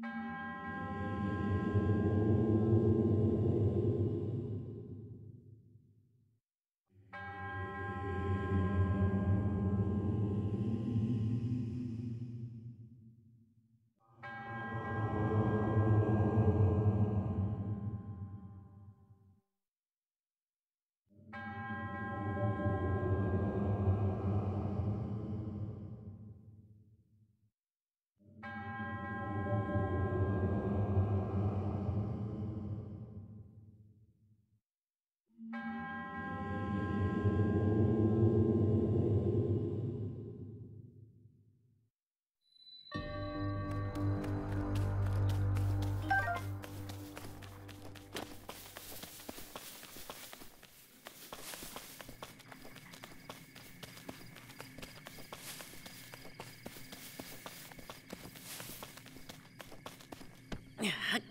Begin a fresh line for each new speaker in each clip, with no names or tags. Thank you. はい。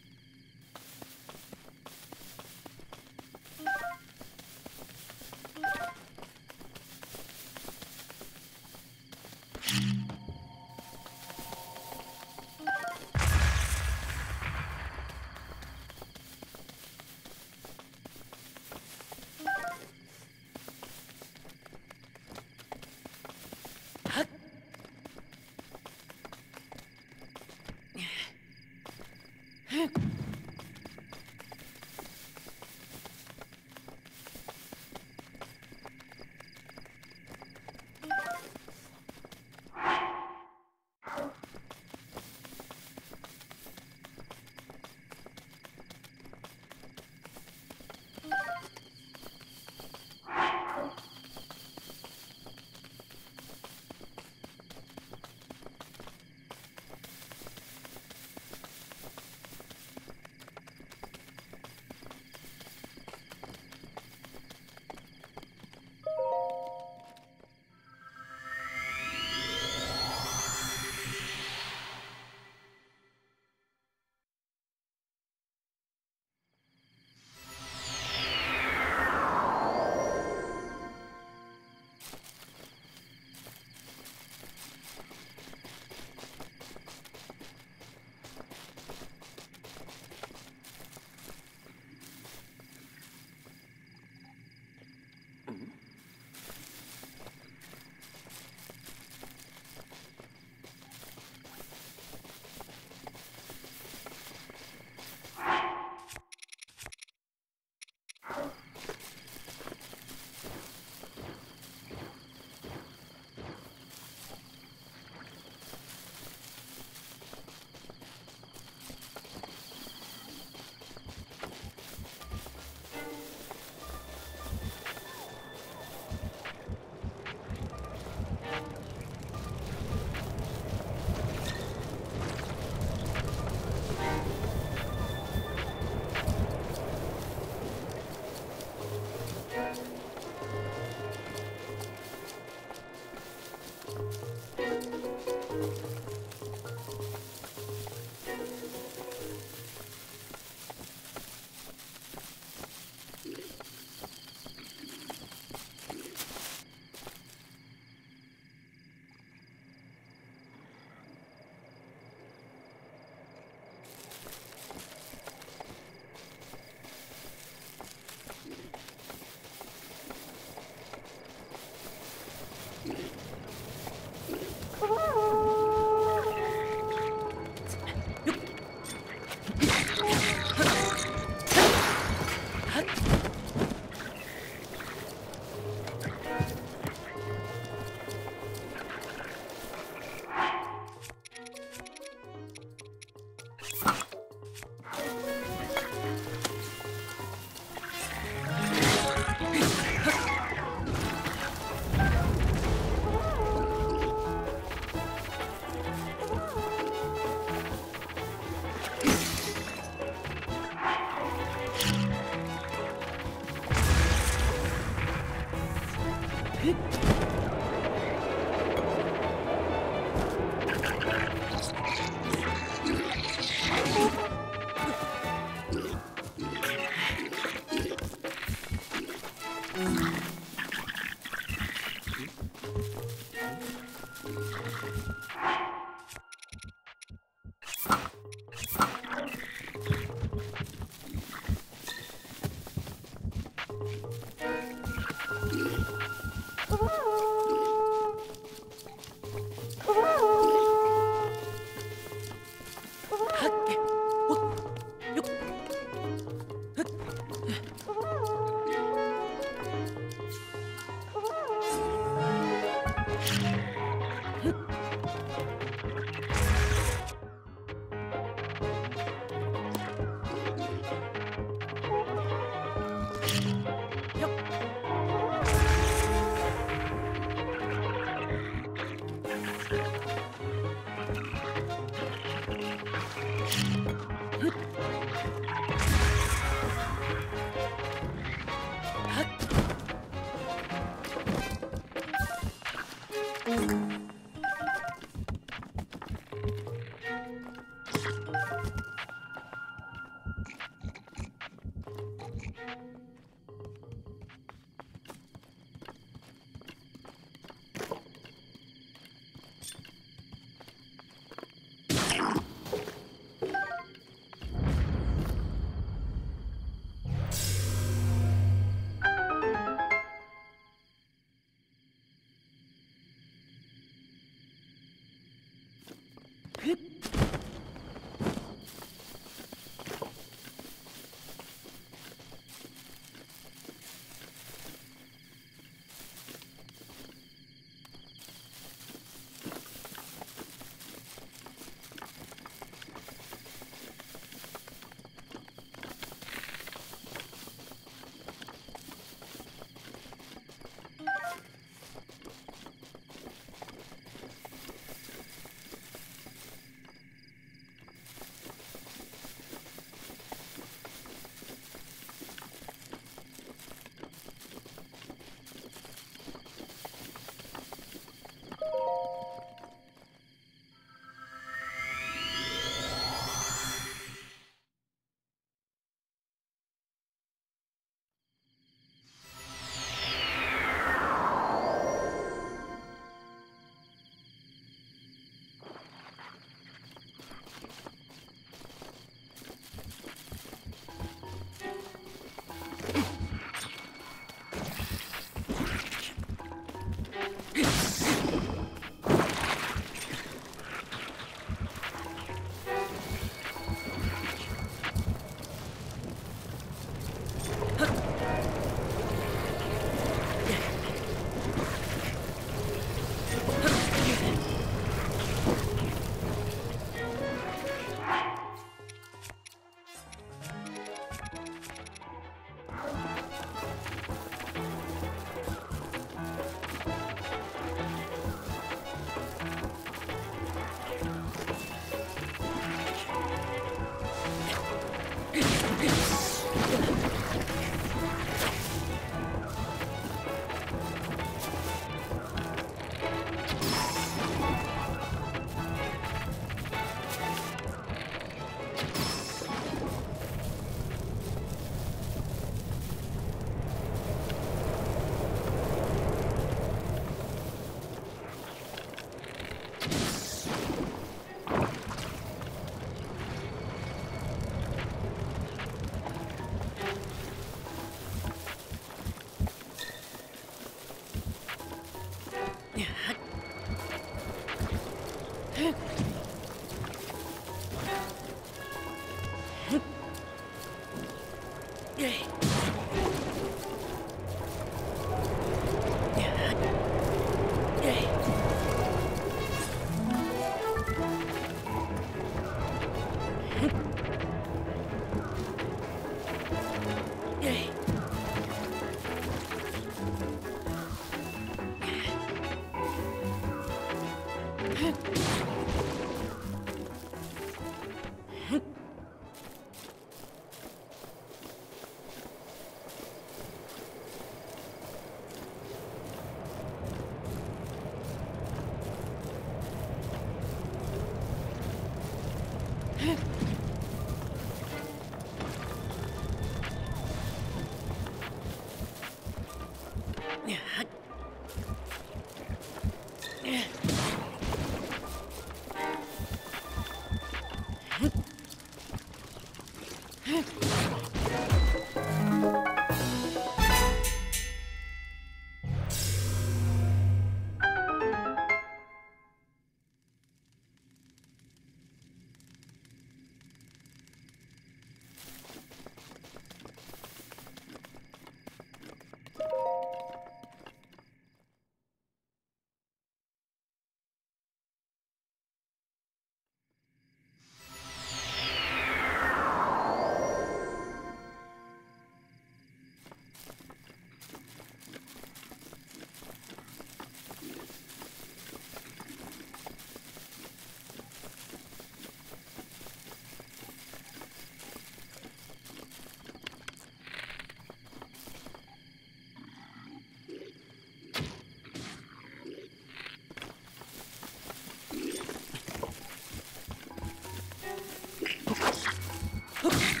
Okay.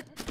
ッ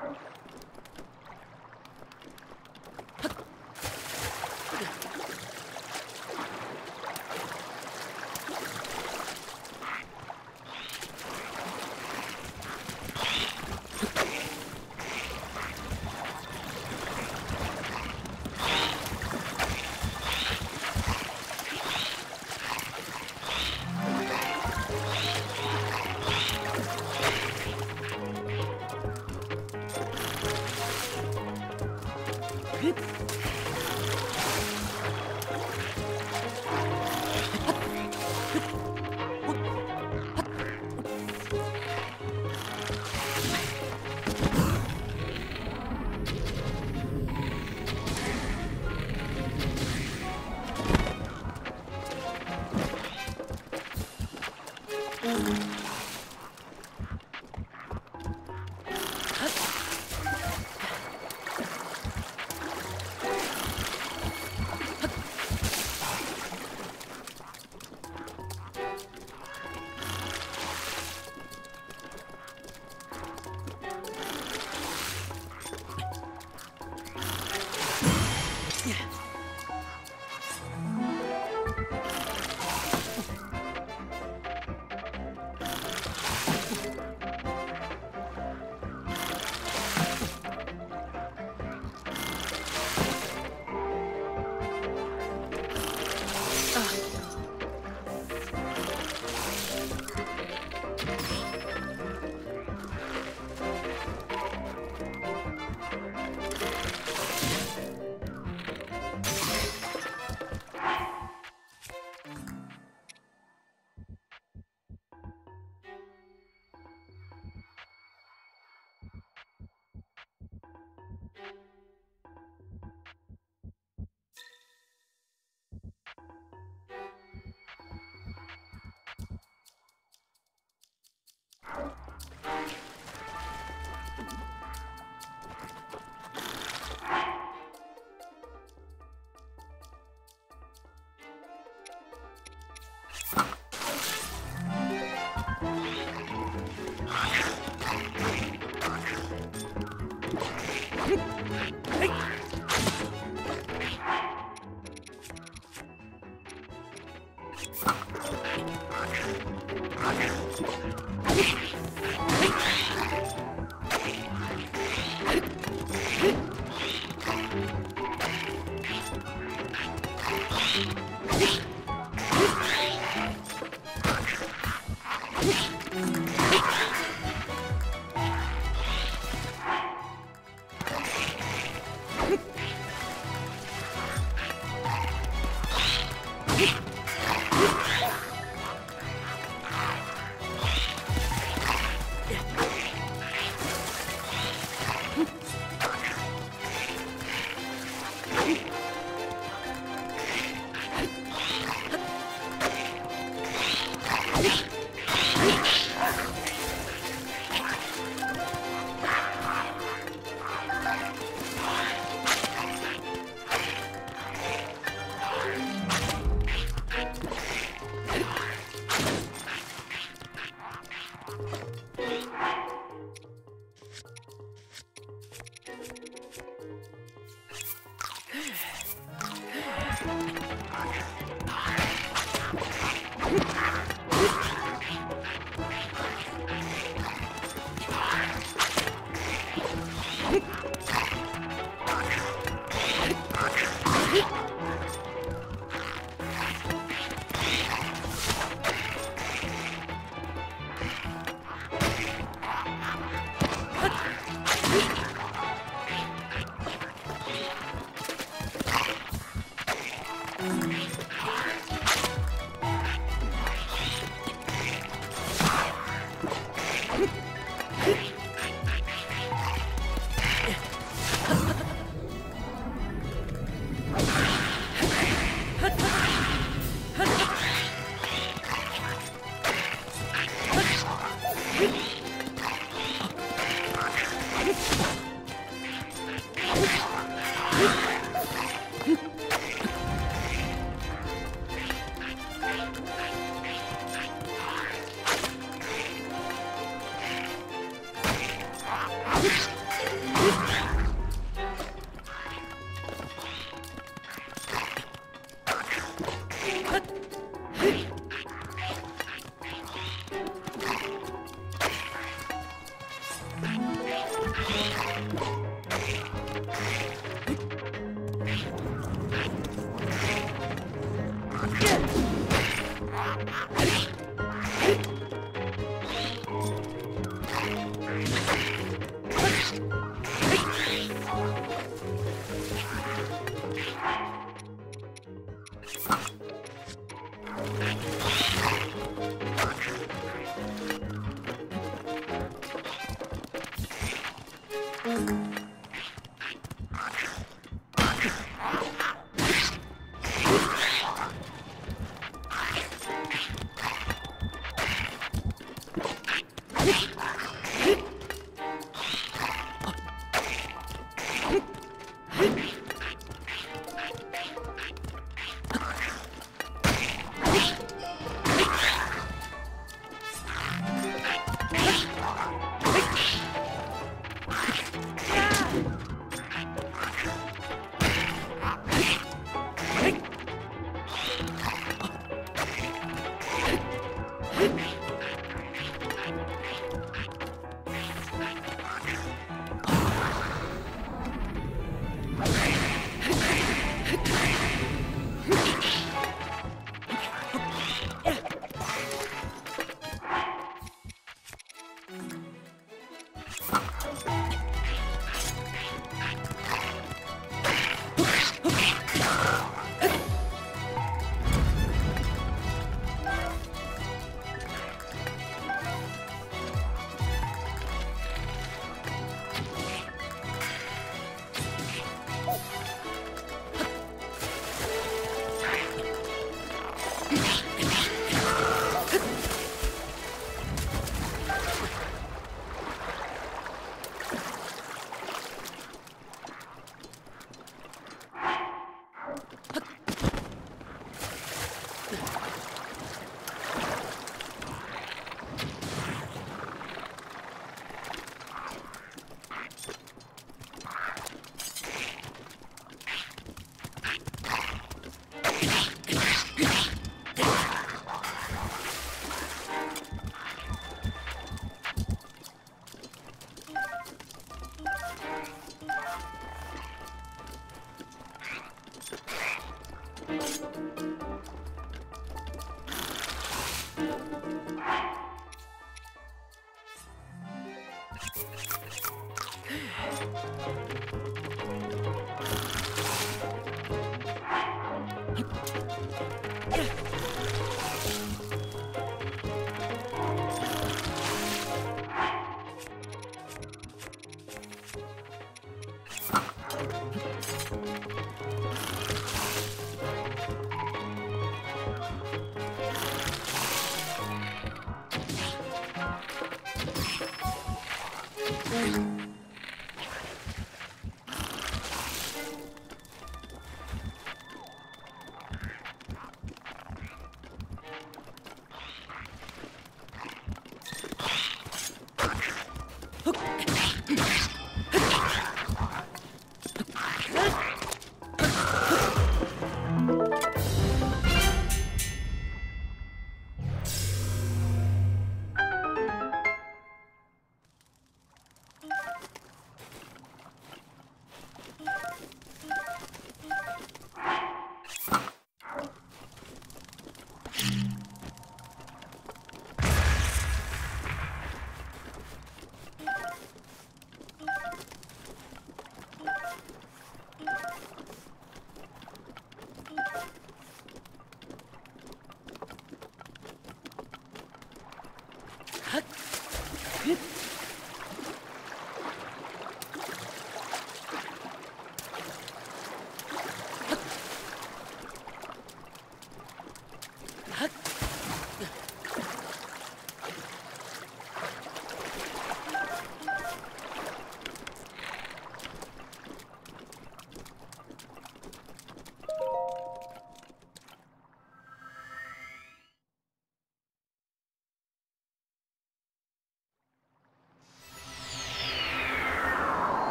Thank you.